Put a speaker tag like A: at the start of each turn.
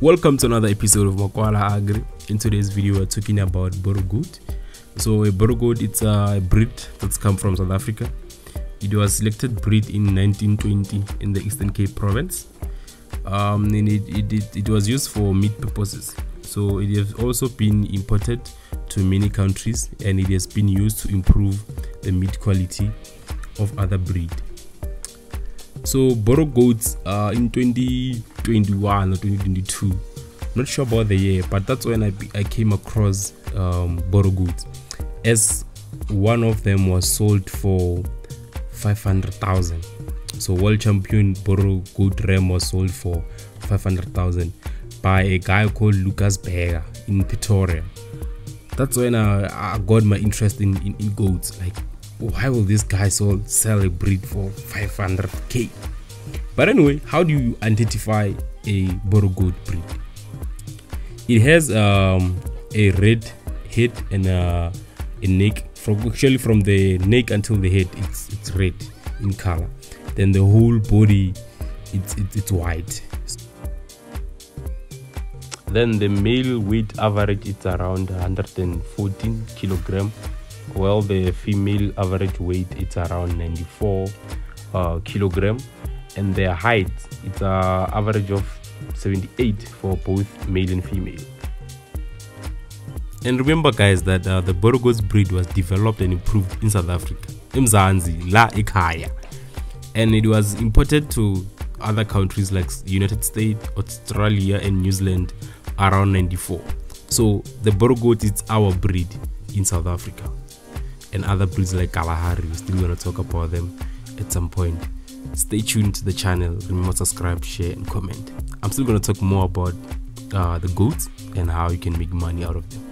A: Welcome to another episode of Makwala Agri. In today's video, we're talking about Boer goat. So, a Boer goat it's a breed that's come from South Africa. It was selected breed in 1920 in the Eastern Cape province. Um, and it, it, it, it was used for meat purposes. So, it has also been imported to many countries and it has been used to improve the meat quality of other breed. So Boer goats uh, in 2021 or 2022, not sure about the year, but that's when I, I came across um, as one of them was sold for 500,000. So world champion Boer goat Ram was sold for 500,000 by a guy called Lucas Berger in Pretoria. That's when I, I got my interest in, in, in goats. Like why will this guy sell, sell a breed for 500k? But anyway, how do you identify a Boer goat breed? It has um, a red head and a, a neck. From actually from the neck until the head, it's it's red in color. Then the whole body, it's it's, it's white. Then the male weight average is around 114 kilogram well the female average weight is around 94 uh, kilogram and their height it's an average of 78 for both male and female and remember guys that uh, the Boer goats breed was developed and improved in South Africa Mzanzi la ekhaya and it was imported to other countries like United States, Australia and New Zealand around 94 so the Boer goat is our breed in South Africa and other breeds like Kalahari. We're still to talk about them at some point. Stay tuned to the channel. Remember to subscribe, share, and comment. I'm still going to talk more about uh, the goats and how you can make money out of them.